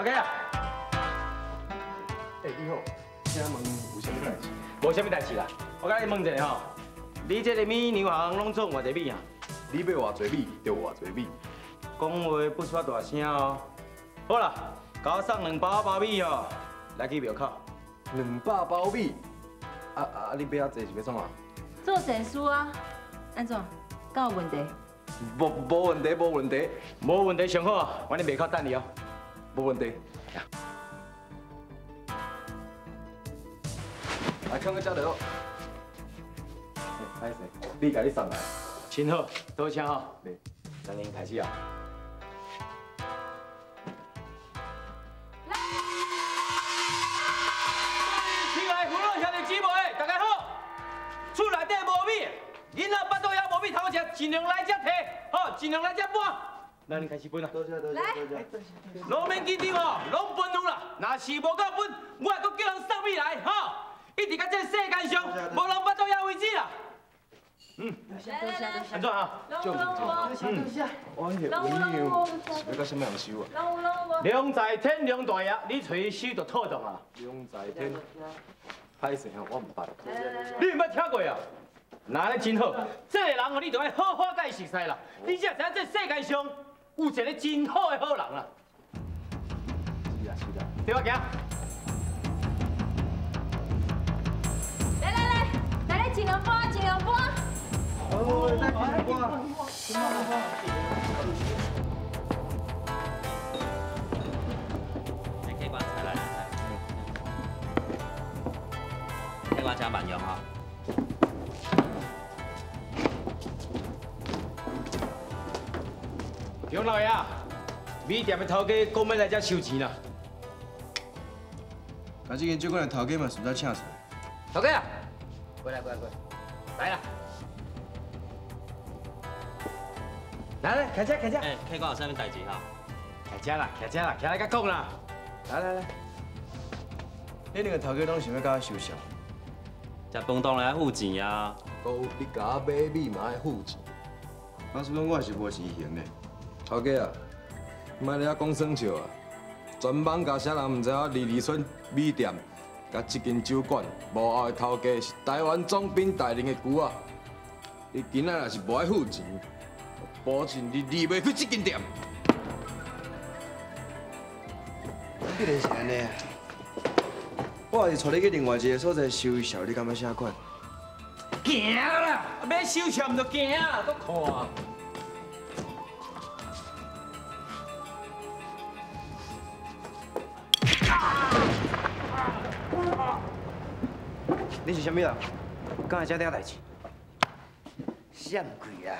大家啊，哎，你好，请问有啥物代志？无啥物代志啦。我甲你问一下吼，你这个米牛行拢做偌济米啊？你要偌济米，就偌济米。讲话不出大声哦。好啦，甲我送两包包米哦，来去庙口。两百包米，啊啊！你买遐济是要创啊？做善事啊，安怎？敢有问题？无无问题，无问题，无问题上好啊，我伫庙口等你哦。无问题。来，看个交流。哎，歹势，你家你送来。真好，多谢吼。咱恁开始啊。亲爱的父老兄弟姊妹，大家好。厝内底无米，囡仔巴肚也无米通食，尽量来遮摕，好，尽量来遮搬。咱恁开始分啊。多谢多谢多谢。拢免紧张哦，拢分好啦。若是无够分，我会搁叫人送米来，吼。一直到这世界上，无人巴肚也为止啦。嗯，安怎啊？就多谢多谢。我迄为娘是要甲什么人收啊？龙在天，龙大爷，你随收就妥当啊。龙在天，歹势啊，我唔捌。你毋捌听过啊？那咧真好，这个人哦，你就要好好甲伊熟悉啦。你才知影这世界上有一个真好的好人啦。是啊是啊。对我行。来来来，来来尽量搬，尽量搬。哦，来来来，你可以帮菜来来菜，黑瓜加满油哈。米店的头家讲要来这收钱啦。把这间酒馆的头家嘛顺便请出来。头家啊，过来过来过来，来啦！来来，开车开车，哎，客官有啥物代志哈？开车啦，开车啦，开来甲讲啦。来来来，你两个头家拢想要甲我收小，食饭当然要付钱啊。都你甲我买米嘛要付钱。我是讲我是无钱行的。头家啊，莫咧遐讲耍笑啊！全网甲啥人毋知影二二村米店，甲这间酒馆幕后的头家是台湾总兵带领的牛啊！你今仔若是无爱付钱，保证你离袂开这间店。必然是安尼啊！我也是带你去另外一个所在收小，你感觉啥款？行啦，要收钱就行啊，搁看。你是啥物人？敢会遮嗲代志？闪鬼啊！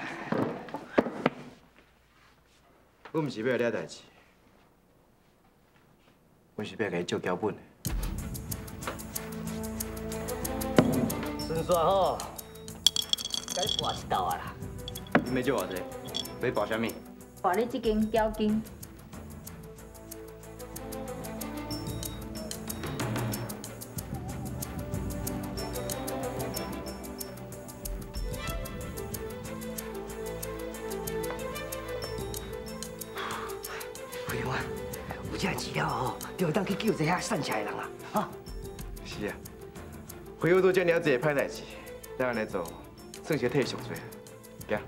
我毋是要来嗲代志，我是要甲你借标本的。顺顺吼，该跋一道啊啦。你要借偌济？要跋啥物？把你这间交金。当去救这遐散下的人啊！哈。是啊，辉荣都遮尔济歹代志，咱安尼做，算是替上罪。行。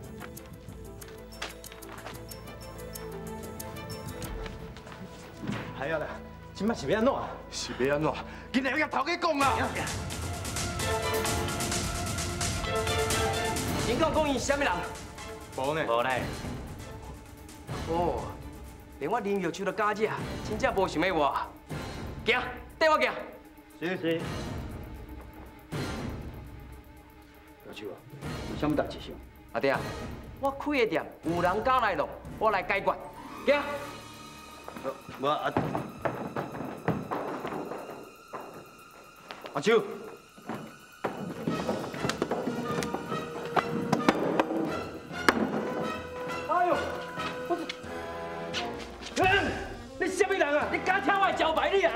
系啊啦，今麦是要安怎啊？是要安怎？今日要甲头家讲啊！您讲讲伊是啥物人？无呢？无呢。哦，连我林玉秋都假借，真正无想要我。行，带我行。是是。玉秋啊，有啥物代志想？阿弟啊，我开的店有人敢来咯，我来解决。行。我阿，阿秋。啊？你敢跳我的招牌你啊？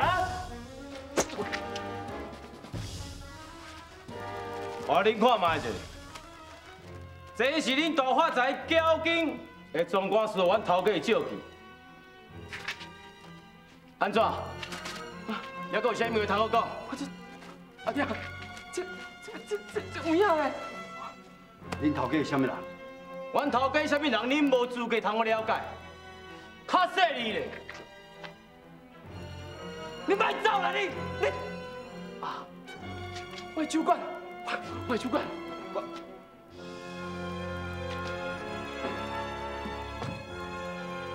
我恁看卖者，这是恁大发财交警的总管说阮头家借去。安怎？还阁有啥物话通我讲？我这阿爹，这这这这这有影的。恁头家是啥物人？阮头家啥物人？恁无资格通我了解。卡死你咧！你别走啦你！你啊！我主管，我主管。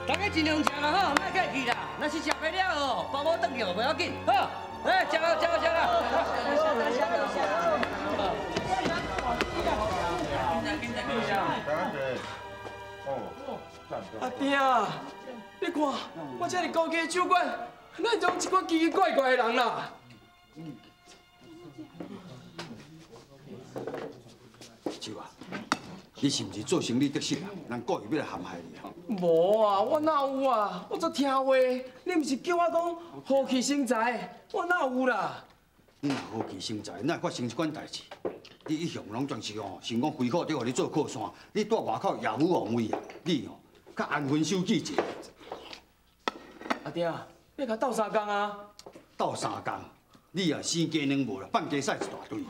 大家尽量吃啦吼，莫客气啦。若是吃不了哦，包包等去不要紧。好，哎，吃啦吃啦吃啦。阿爹啊，你看，我这是高级酒馆，哪种一个奇奇怪怪的人啦？舅啊，你是不是做生意得失啊？人故意要来陷害你啊？无啊，我哪有啊？我做听话，你不是叫我讲和气生财，我哪有啦？你若好奇心财，哪会发生这款代志？你一向拢总是哦，想讲回口得互你做靠山，你在外口耀武扬威啊！你哦，较安分守己者。阿爹，你甲斗三工啊？斗三工，你啊生鸡卵无啦，放鸡屎一大堆。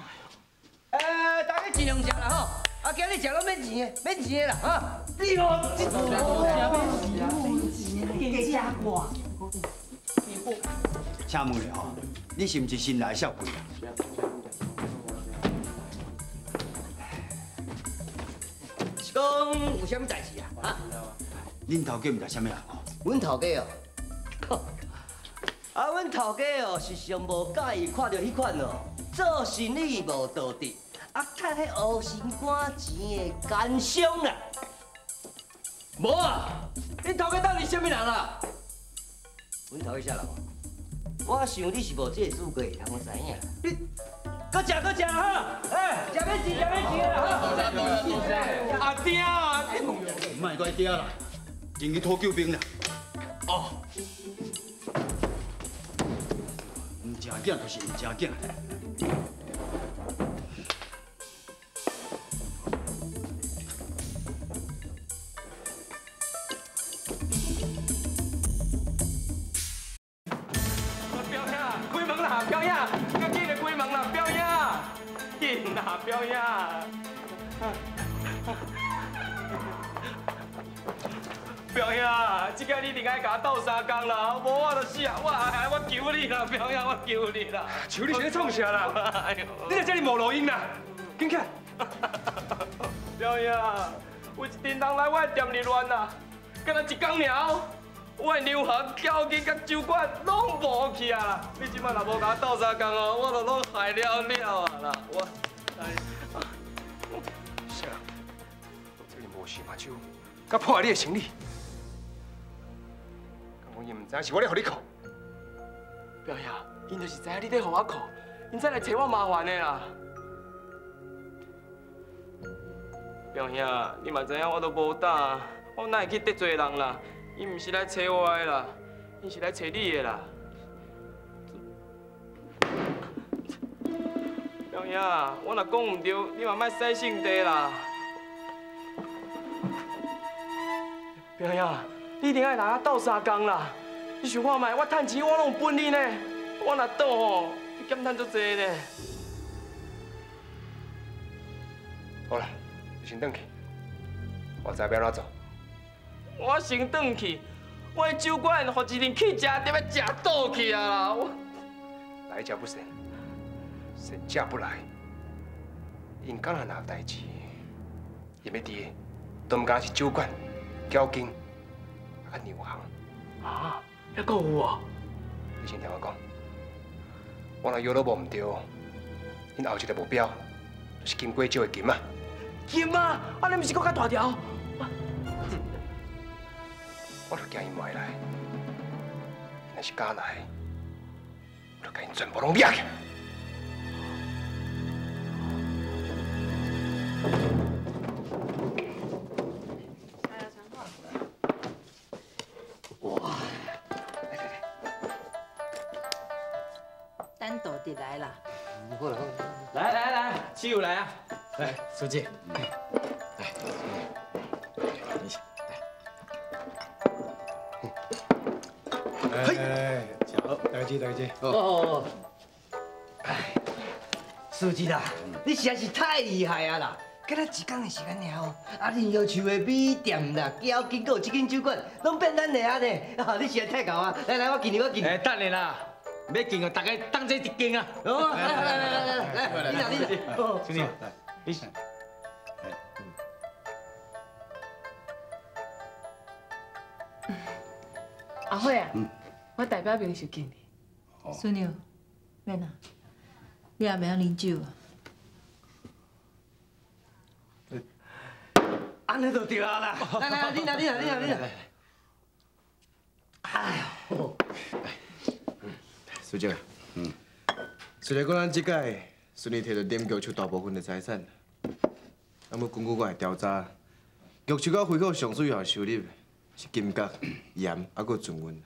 哎，大家尽量吃啦吼，啊，今日吃拢免钱的，免钱的啦哈。你哦，请问咧吼，你是毋是新来的少贵啊？是讲有啥物代志啊？哈，恁头家毋知啥物人哦？阮头家哦，呵啊，阮头家哦是上无介意看到迄款哦，做生意无道德，啊，看迄黑心赶钱的奸商啦。无啊！你头家到底什么人啊？阮头家啥人哦？我想你是无这个资格会通我知影。你，搁食搁食哈，哎，食免钱食免钱啦哈。阿爹啊！莫怪爹啦，进去讨救兵啦。哦，正经就是毋正经。求你啦，表兄，我求你啦！求你是咧创啥啦？哎呦，你在这里无录音啦？紧起来！表兄，有一阵人来我的店里乱啦，敢若一工了，我的牛行、交警甲酒馆拢无去啊啦！你即摆若无甲我斗三工哦，我就拢害了了啊啦！我，哎，是啊，这里无事嘛就，甲破坏你的生意。敢讲伊毋知是我咧互你靠？表兄，因就是知影你咧互我靠，因才来找我麻烦的啦。表兄，你嘛知影我都无胆，我哪会去得罪人啦？伊毋是来找我的啦，伊是来找你的啦。表兄，我若讲唔对，你嘛莫使性地啦。表兄，你一定爱来我斗三工啦！你想看卖，我趁钱我拢有本领呢，我若倒吼，你减趁足济呢。好啦，你先转去，我知要安怎做。我先转去，我的酒馆互一人去食，得要食倒去啊啦！我来者不善，善者不来。因敢若若有代志，也要伫的，都毋敢是酒馆、交警、啊牛行。啊，还阁有哦？你先听我讲，我若摇落无毋对，因后一个目标就是金龟石的金啊！金啊！啊，你毋是搁较大条？我就惊伊买来，若是敢来，我就甲因全部拢掠去。单独的来过。来来来来，七友来啊！来，书记，来，来，等一下，来。哎，志代志。哦哦哦。哎，书记啦，你实在是太厉害啊啦！今仔一天的时间了哦，啊，你要求的米店啦、交经过这间酒馆，拢变咱的啊呢。啊，你实在太搞啊！来来，我敬你，我敬你。哎，等你啦，要敬啊，大家当这一敬啊。哦，来来来来来来，你来你拿。兄弟，来，你。阿辉啊，我代表平时敬你。孙女，免啊，你也袂晓啉酒啊。安尼就对啊啦！来来，你拿你拿你拿你拿。哎呦，苏姐，嗯，虽然讲咱即届顺利摕到点局处大部分的财产，那么根据我的调查，局处到回扣上主要收入是金角、盐，还佫船运。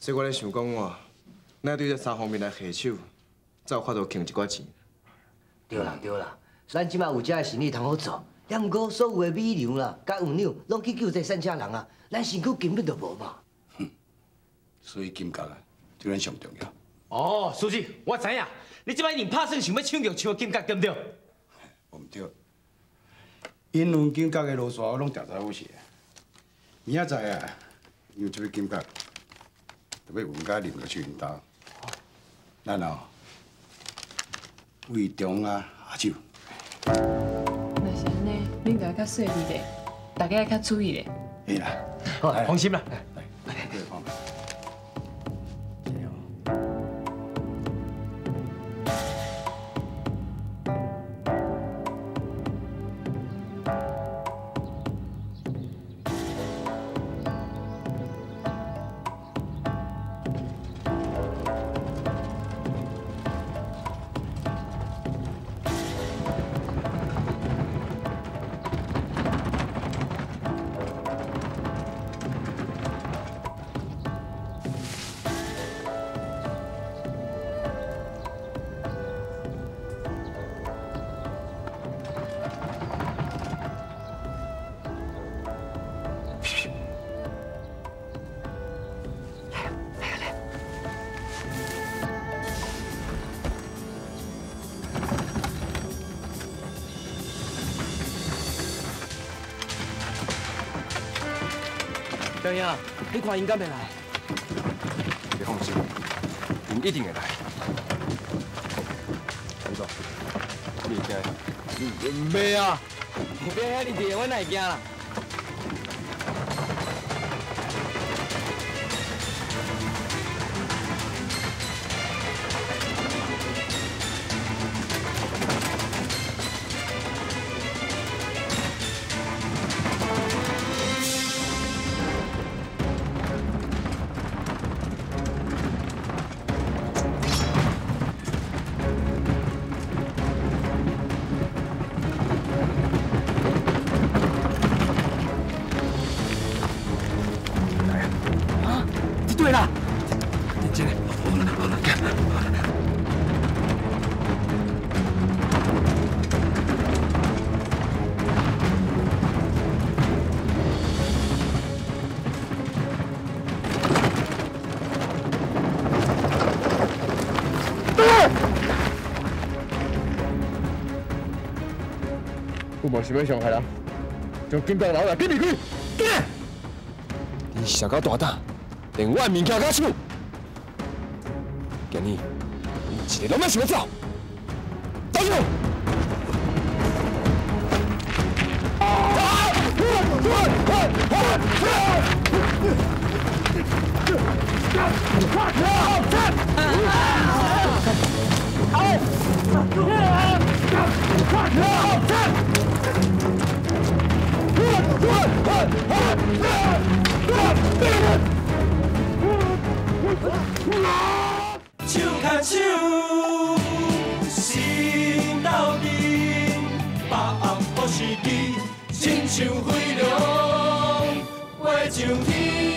所以我咧想讲哦，咱对这三方面来下手，才有法度挣一寡钱。对啦对啦，咱即马有遮个生意通好做。也毋过所有的米粮啦、甲有鸟，拢去救这善车人啊，咱身躯根本就无嘛。哼，所以金角啊，对咱上重要。哦，书记，我知影，你即摆一定拍算想要抢着抢金角，对不对？唔对，因为金角的路线我拢调查好势。明仔载啊，因为这笔金角特别文家林落去引导，咱哦为中啊下手。恁就要较细致咧，大家要较注意咧。是啦，好，放心啦。张英，你看应该没来？你放心，因一定会来。陈总，你惊？袂啊，别遐尼热，我哪会惊啦？对了，进来，看。有无想要伤害人？将金标留来，紧离开！紧！你小狗大胆，连我物件敢抢！今日你一个拢莫想要走，走住！手牵手，心斗阵，把握好时机，亲像飞龙，飞上天。